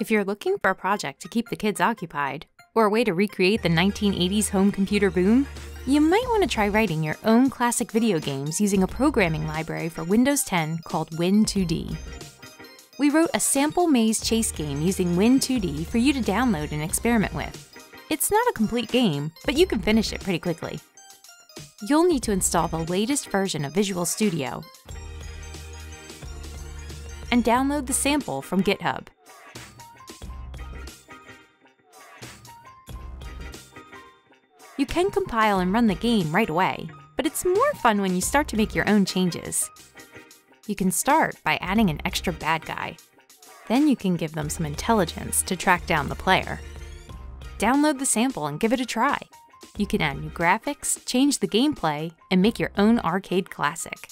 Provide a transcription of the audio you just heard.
If you're looking for a project to keep the kids occupied, or a way to recreate the 1980s home computer boom, you might want to try writing your own classic video games using a programming library for Windows 10 called Win2D. We wrote a sample maze chase game using Win2D for you to download and experiment with. It's not a complete game, but you can finish it pretty quickly. You'll need to install the latest version of Visual Studio and download the sample from GitHub. You can compile and run the game right away, but it's more fun when you start to make your own changes. You can start by adding an extra bad guy. Then you can give them some intelligence to track down the player. Download the sample and give it a try. You can add new graphics, change the gameplay, and make your own arcade classic.